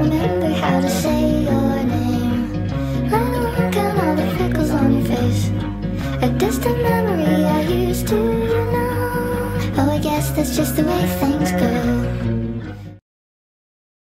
remember how to say your name. Let alone count all the freckles on your face. A distant memory I used to know. Oh, I guess that's just the way things go.